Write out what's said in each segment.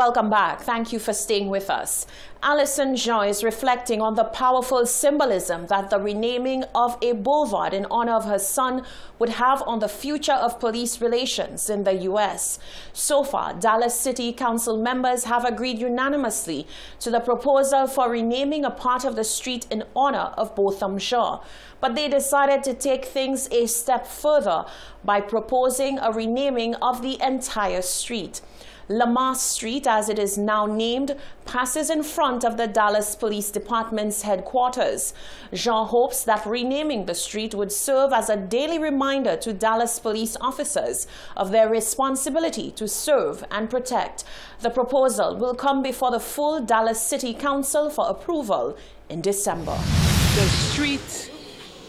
Welcome back. Thank you for staying with us. Alison Jean is reflecting on the powerful symbolism that the renaming of a boulevard in honor of her son would have on the future of police relations in the U.S. So far, Dallas City Council members have agreed unanimously to the proposal for renaming a part of the street in honor of Botham Jean. But they decided to take things a step further by proposing a renaming of the entire street. Lamar Street, as it is now named, passes in front of the Dallas Police Department's headquarters. Jean hopes that renaming the street would serve as a daily reminder to Dallas police officers of their responsibility to serve and protect. The proposal will come before the full Dallas City Council for approval in December. The street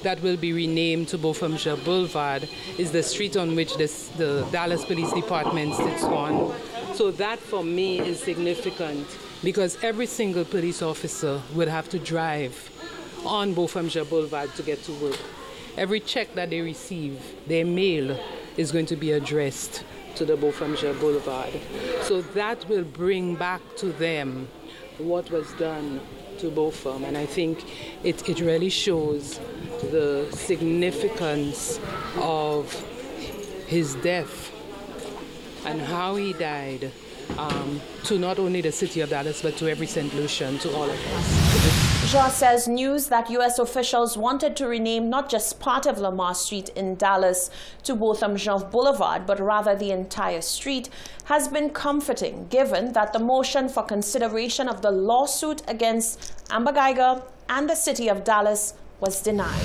that will be renamed to Botham Jean Boulevard is the street on which this, the Dallas Police Department sits on. So that for me is significant because every single police officer would have to drive on Botham Jean Boulevard to get to work. Every check that they receive, their mail is going to be addressed to the Botham Jean Boulevard. So that will bring back to them what was done to Botham. And I think it, it really shows the significance of his death and how he died um, to not only the city of Dallas, but to every St. Lucian, to all of us. Jean says news that U.S. officials wanted to rename not just part of Lamar Street in Dallas to Botham Jean Boulevard, but rather the entire street, has been comforting, given that the motion for consideration of the lawsuit against Amber Guyger and the city of Dallas was denied.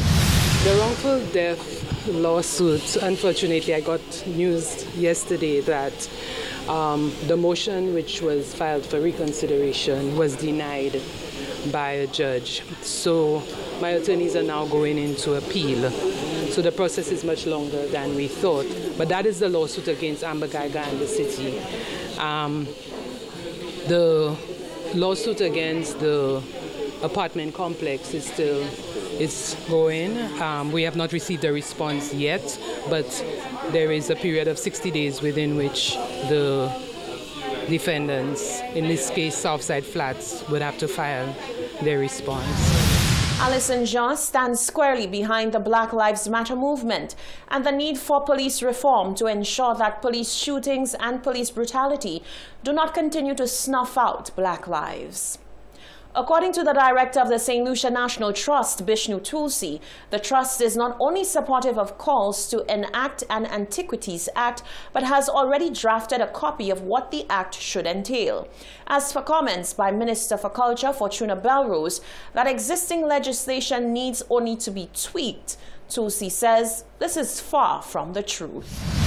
The wrongful death lawsuit, unfortunately, I got news yesterday that um, the motion which was filed for reconsideration was denied by a judge. So my attorneys are now going into appeal. So the process is much longer than we thought. But that is the lawsuit against Amber Guyger and the city. Um, the lawsuit against the apartment complex is still is going. Um, we have not received a response yet, but there is a period of 60 days within which the defendants, in this case Southside Flats, would have to file their response. Alison Jean stands squarely behind the Black Lives Matter movement and the need for police reform to ensure that police shootings and police brutality do not continue to snuff out black lives. According to the director of the St. Lucia National Trust, Bishnu Tulsi, the trust is not only supportive of calls to enact an Antiquities Act, but has already drafted a copy of what the act should entail. As for comments by Minister for Culture Fortuna Belrose that existing legislation needs only to be tweaked, Tulsi says this is far from the truth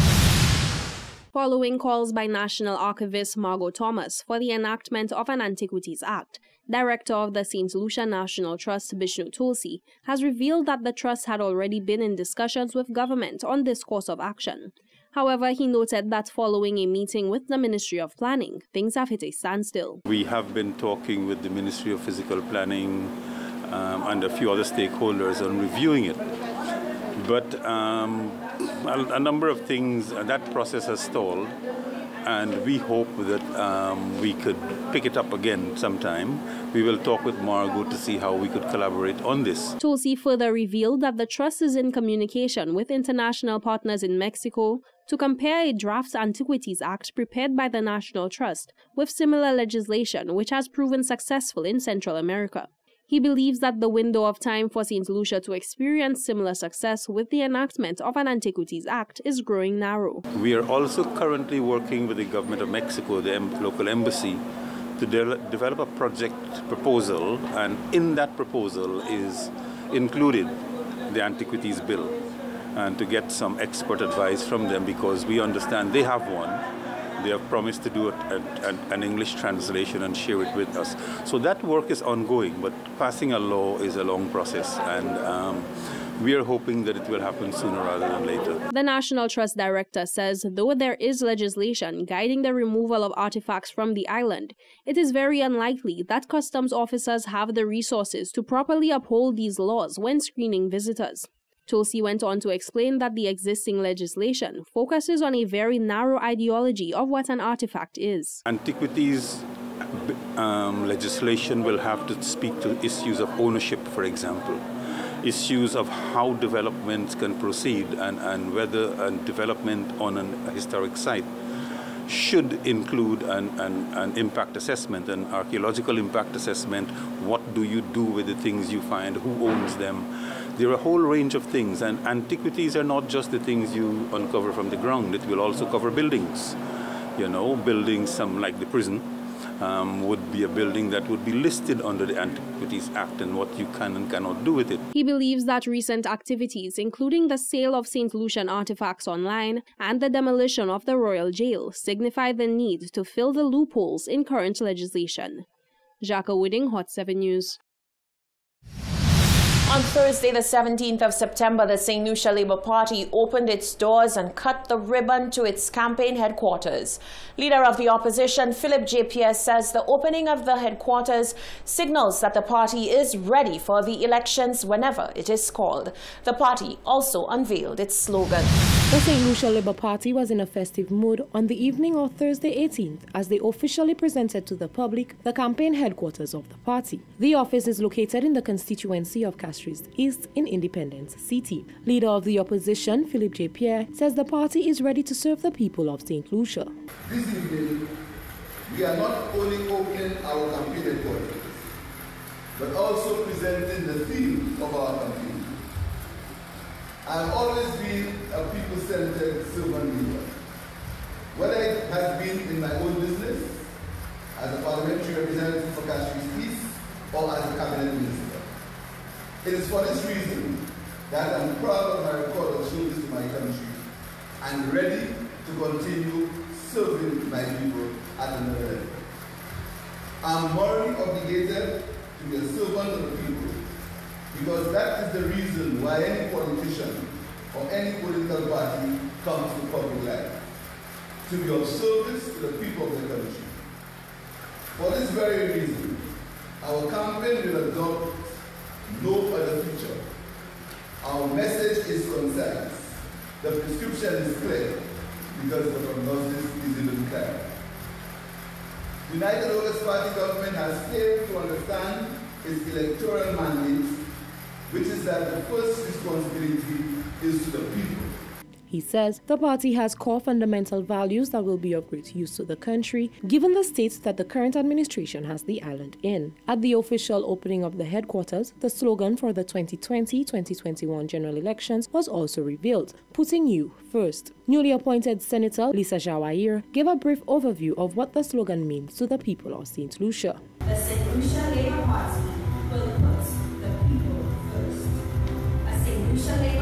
following calls by National Archivist Margot Thomas for the enactment of an Antiquities Act. Director of the St. Lucia National Trust, Bishnu Tulsi, has revealed that the trust had already been in discussions with government on this course of action. However, he noted that following a meeting with the Ministry of Planning, things have hit a standstill. We have been talking with the Ministry of Physical Planning um, and a few other stakeholders on reviewing it. But um, a, a, number of things, that process has stalled and we hope that um, we could pick it up again sometime. We will talk with Margot to see how we could collaborate on this. Tulsi further revealed that the trust is in communication with international partners in Mexico to compare a draft Antiquities Act prepared by the National Trust with similar legislation which has proven successful in Central America. He believes that the window of time for St. Lucia to experience similar success with the enactment of an Antiquities Act is growing narrow. We are also currently working with the government of Mexico, the local embassy, to de develop a project proposal, and in that proposal is included the Antiquities Bill, and to get some expert advice from them because we understand they have one they have promised to do an English translation and share it with us. So that work is ongoing, but passing a law is a long process, and um, we are hoping that it will happen sooner rather than later. The National Trust Director says though there is legislation guiding the removal of artifacts from the island, it is very unlikely that customs officers have the resources to properly uphold these laws when screening visitors. Tulsi went on to explain that the existing legislation focuses on a very narrow ideology of what an artifact is. Antiquities um, legislation will have to speak to issues of ownership, for example, issues of how developments can proceed and, and whether a development on a historic site should include an, an, an, impact assessment, an archaeological impact assessment. What do you do with the things you find? Who owns them? There are a whole range of things, and antiquities are not just the things you uncover from the ground. It will also cover buildings. You know, buildings, some like the prison, um, would be a building that would be listed under the Antiquities Act and what you can and cannot do with it. He believes that recent activities, including the sale of St. Lucian artifacts online and the demolition of the Royal Jail, signify the need to fill the loopholes in current legislation. Jacques Wooding, Hot 7 News. On Thursday, the 17th of September, the St. Lucia Labour Party opened its doors and cut the ribbon to its campaign headquarters. Leader of the opposition, Philip J. Pierre, says the opening of the headquarters signals that the party is ready for the elections whenever it is called. The party also unveiled its slogan. The St. Lucia Labour Party was in a festive mood on the evening of Thursday 18th as they officially presented to the public the campaign headquarters of the party. The office is located in the constituency of Castries East in Independence City. Leader of the opposition, Philip J. Pierre, says the party is ready to serve the people of St. Lucia. This evening, we are not only opening our campaign headquarters, but also presenting the theme of our campaign. I've always been a people-centered servant leader. Whether it has been in my own business, as a parliamentary representative for Castries East, or as a cabinet minister. It is for this reason that I'm proud of my record of service to my country and ready to continue serving my people at another level. I'm morally obligated to be a servant of the people because that is the reason why any politician or any political party comes to public life, to be of service to the people of the country. For this very reason, our campaign will adopt no other future. Our message is concise. The prescription is clear because the prognosis is even clearer. United Workers Party government has failed to understand its electoral mandate which is that the first responsibility is to the people. He says the party has core fundamental values that will be of great use to the country, given the state that the current administration has the island in. At the official opening of the headquarters, the slogan for the 2020-2021 general elections was also revealed, putting you first. Newly appointed Senator Lisa Jawahir gave a brief overview of what the slogan means to the people of St. Lucia. The St. Lucia Labour Party will put the people first. A St. Lucia Labour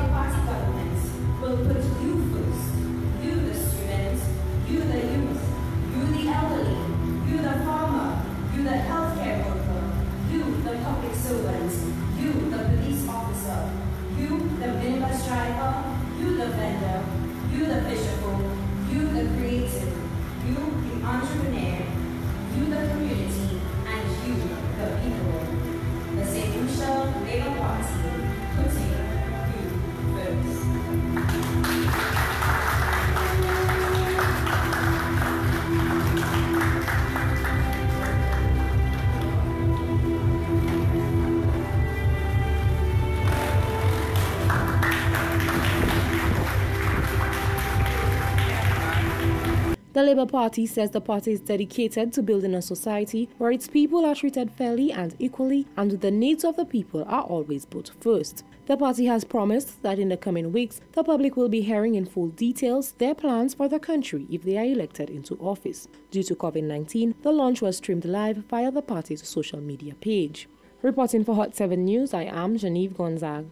The Labour Party says the party is dedicated to building a society where its people are treated fairly and equally and the needs of the people are always put first. The party has promised that in the coming weeks, the public will be hearing in full details their plans for the country if they are elected into office. Due to COVID-19, the launch was streamed live via the party's social media page. Reporting for Hot 7 News, I am Genevieve Gonzague.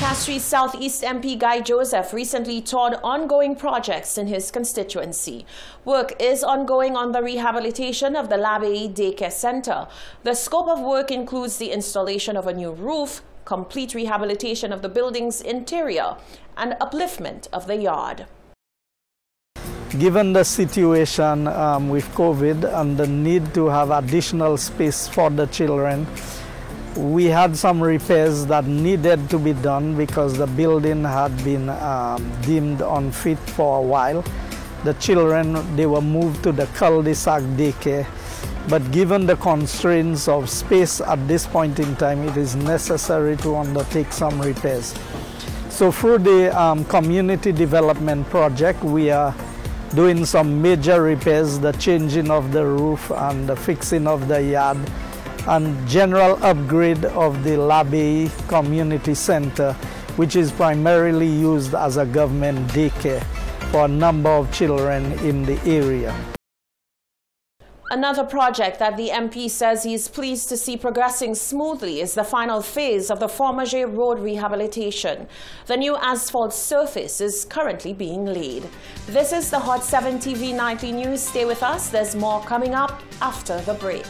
Castries Southeast MP Guy Joseph recently toured ongoing projects in his constituency. Work is ongoing on the rehabilitation of the L'Abbaye Daycare Center. The scope of work includes the installation of a new roof, complete rehabilitation of the building's interior, and upliftment of the yard. Given the situation um, with COVID and the need to have additional space for the children, we had some repairs that needed to be done because the building had been um, deemed unfit for a while. The children, they were moved to the cul-de-sac daycare but given the constraints of space at this point in time, it is necessary to undertake some repairs. So through the um, community development project, we are doing some major repairs, the changing of the roof and the fixing of the yard and general upgrade of the Labe Community Center, which is primarily used as a government daycare for a number of children in the area. Another project that the MP says he is pleased to see progressing smoothly is the final phase of the Formagé Road rehabilitation. The new asphalt surface is currently being laid. This is the Hot 7 TV Nightly News. Stay with us. There's more coming up after the break.